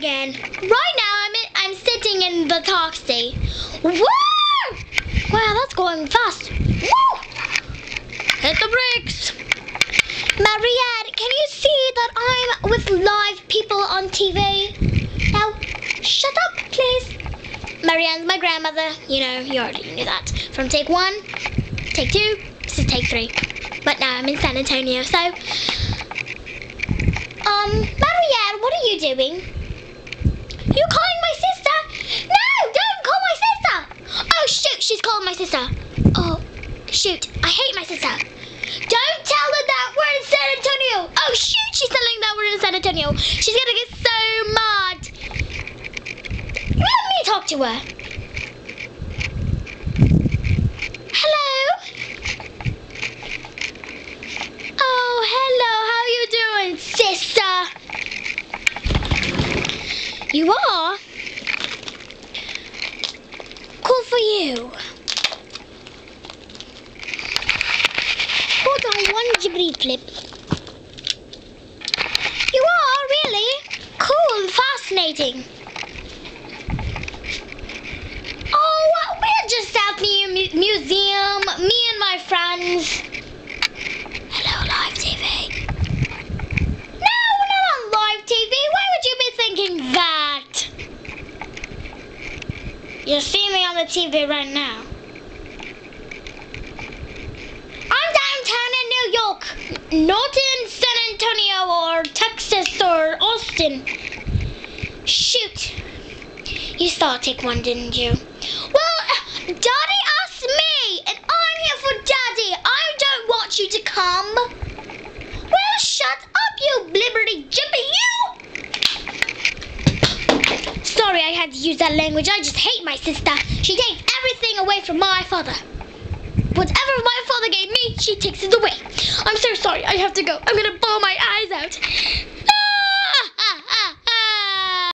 again. Right now, I'm in, I'm sitting in the taxi. Woo! Wow, that's going fast. Woo! Hit the brakes. Mariette, can you see that I'm with live people on TV? Now, shut up, please. Marianne's my grandmother. You know, you already knew that. From take one, take two, is take three. But now I'm in San Antonio, so. Um, Marianne, what are you doing? You calling my sister? No, don't call my sister! Oh, shoot, calling my sister. Oh, shoot, I hate my sister. Don't tell her that we're in San Antonio. Oh, shoot, she's telling that we're in San Antonio. She's gonna get so mad. Let me talk to her. Hello? Oh, hello. How you doing, sister? You are? Cool for you. On one jibbly flip. You are really cool, fascinating. Oh, we're just at the mu- museum, me and my friends. Hello, live TV. No, we're not on live TV. Why would you be thinking that? You see me on the TV right now. I'm downtown in New York, not in San Antonio or Texas or Austin. Shoot. You saw Take One, didn't you? Well, Daddy asked me, and I'm here for Daddy. I don't want you to come. Well, shut up, you blibberty jippy, you! Sorry I had to use that language. I just hate my sister. She takes everything away from my father. Whatever my gave me, she takes it away. I'm so sorry. I have to go. I'm gonna bawl my eyes.